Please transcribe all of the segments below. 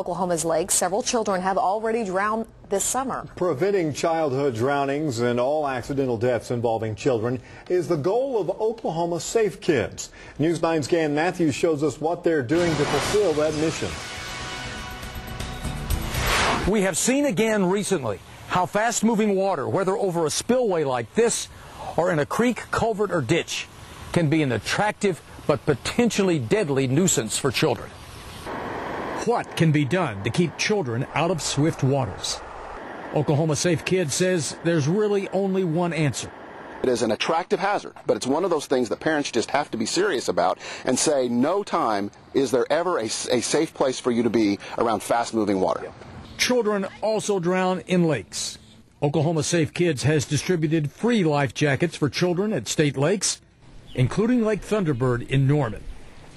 Oklahoma's lakes, several children have already drowned this summer. Preventing childhood drownings and all accidental deaths involving children is the goal of Oklahoma Safe Kids. News 9's Gan Matthews shows us what they're doing to fulfill that mission. We have seen again recently how fast-moving water, whether over a spillway like this or in a creek, culvert, or ditch, can be an attractive but potentially deadly nuisance for children. What can be done to keep children out of swift waters? Oklahoma Safe Kids says there's really only one answer. It is an attractive hazard, but it's one of those things that parents just have to be serious about and say, no time is there ever a, a safe place for you to be around fast moving water. Children also drown in lakes. Oklahoma Safe Kids has distributed free life jackets for children at state lakes, including Lake Thunderbird in Norman.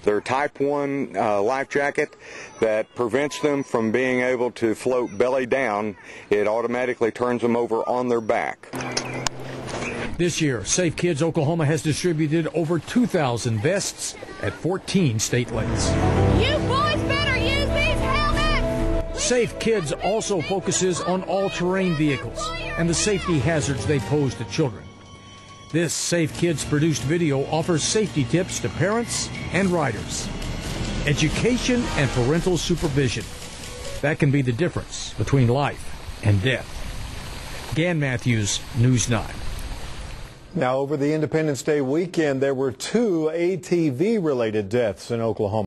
They're type 1 uh, life jacket that prevents them from being able to float belly down. It automatically turns them over on their back. This year, Safe Kids Oklahoma has distributed over 2,000 vests at 14 state lakes. You boys better use these helmets! Safe Kids also focuses on all-terrain vehicles and the safety hazards they pose to children. This Safe Kids produced video offers safety tips to parents and riders. Education and parental supervision. That can be the difference between life and death. Gan Matthews, News 9. Now, over the Independence Day weekend, there were two ATV related deaths in Oklahoma.